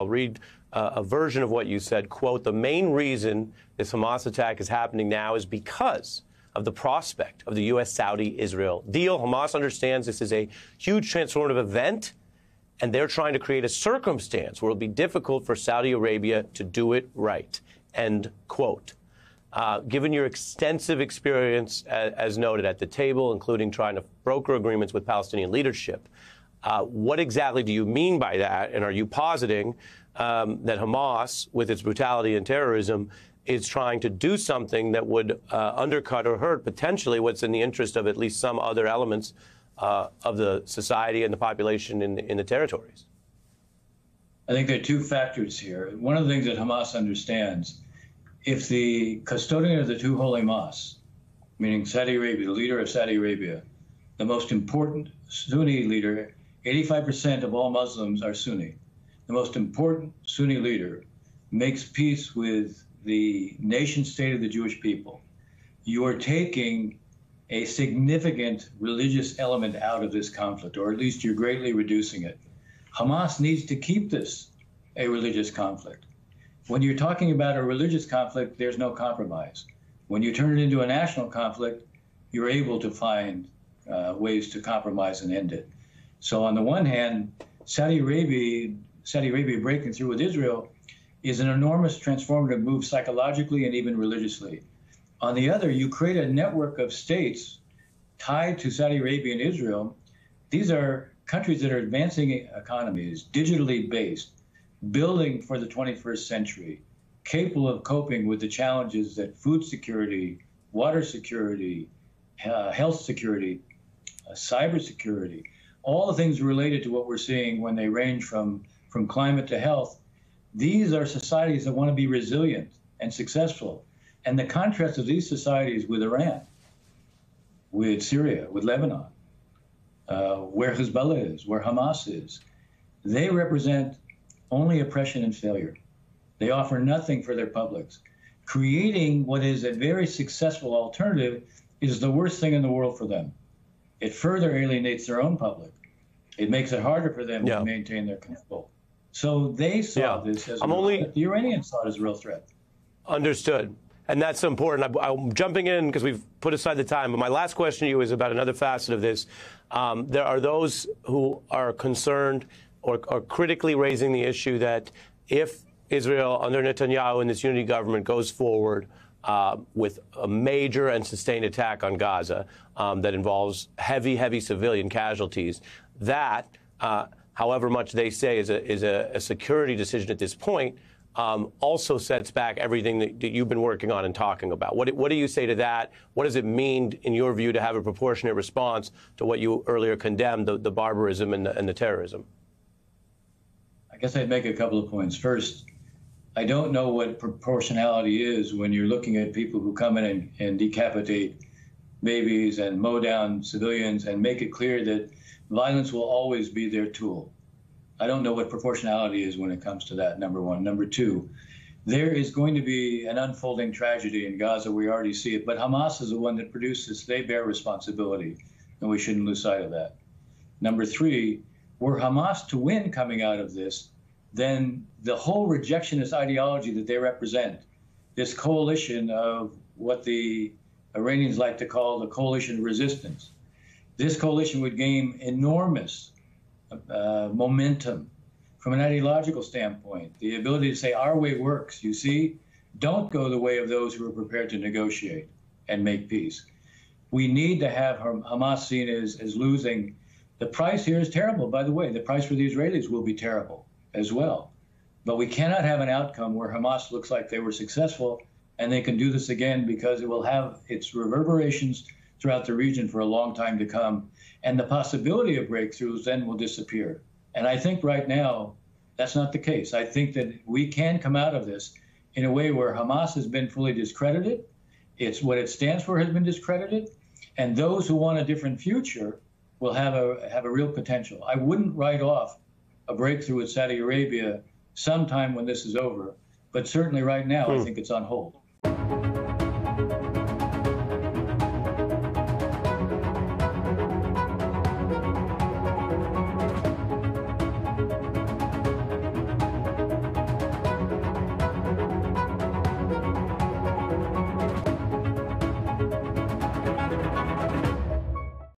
I'll read uh, a version of what you said. Quote, the main reason this Hamas attack is happening now is because of the prospect of the U.S. Saudi Israel deal. Hamas understands this is a huge transformative event, and they're trying to create a circumstance where it'll be difficult for Saudi Arabia to do it right. End quote. Uh, given your extensive experience, as, as, noted at the table, including trying to broker agreements with Palestinian leadership, uh, what exactly do you mean by that? And are you positing um, that Hamas, with its brutality and terrorism, is trying to do something that would uh, undercut or hurt potentially what's in the interest of at least some other elements uh, of the society and the population in, in the territories? I think there are two factors here. One of the things that Hamas understands if the custodian of the two holy mosques, meaning Saudi Arabia, the leader of Saudi Arabia, the most important Sunni leader, 85% of all Muslims are Sunni. The most important Sunni leader makes peace with the nation state of the Jewish people. You are taking a significant religious element out of this conflict, or at least you're greatly reducing it. Hamas needs to keep this a religious conflict. When you're talking about a religious conflict, there's no compromise. When you turn it into a national conflict, you're able to find uh, ways to compromise and end it. So on the one hand, Saudi Arabia, Saudi Arabia breaking through with Israel is an enormous transformative move psychologically and even religiously. On the other, you create a network of states tied to Saudi Arabia and Israel. These are countries that are advancing economies, digitally based, building for the 21st century, capable of coping with the challenges that food security, water security, uh, health security, uh, cyber security, all the things related to what we're seeing when they range from, from climate to health, these are societies that want to be resilient and successful. And the contrast of these societies with Iran, with Syria, with Lebanon, uh, where Hezbollah is, where Hamas is, they represent only oppression and failure. They offer nothing for their publics. Creating what is a very successful alternative is the worst thing in the world for them. It further alienates their own public. It makes it harder for them yeah. to maintain their control. So they saw yeah. this as I'm only, The Iranians saw it as a real threat. Understood. And that's important. I, am jumping in because we've put aside the time. But my last question to you is about another facet of this. Um, there are those who are concerned or, are critically raising the issue that if Israel under Netanyahu and this unity government goes forward uh, with a major and sustained attack on Gaza um, that involves heavy, heavy civilian casualties, that, uh, however much they say is a, is a, a security decision at this point, um, also sets back everything that, that, you've been working on and talking about. What, what do you say to that? What does it mean, in your view, to have a proportionate response to what you earlier condemned, the, the barbarism and the, and the terrorism? I guess I'd make a couple of points. First, I don't know what proportionality is when you're looking at people who come in and, and decapitate babies and mow down civilians and make it clear that violence will always be their tool. I don't know what proportionality is when it comes to that, number one. Number two, there is going to be an unfolding tragedy in Gaza. We already see it, but Hamas is the one that produces. They bear responsibility, and we shouldn't lose sight of that. Number three, were Hamas to win coming out of this, then the whole rejectionist ideology that they represent, this coalition of what the Iranians like to call the coalition resistance, this coalition would gain enormous uh, momentum from an ideological standpoint. The ability to say, our way works, you see, don't go the way of those who are prepared to negotiate and make peace. We need to have Hamas seen as, as losing the price here is terrible, by the way. The price for the Israelis will be terrible as well. But we cannot have an outcome where Hamas looks like they were successful and they can do this again because it will have its reverberations throughout the region for a long time to come. And the possibility of breakthroughs then will disappear. And I think right now, that's not the case. I think that we can come out of this in a way where Hamas has been fully discredited. It's what it stands for has been discredited. And those who want a different future will have a have a real potential. I wouldn't write off a breakthrough with Saudi Arabia sometime when this is over, but certainly right now, hmm. I think it's on hold.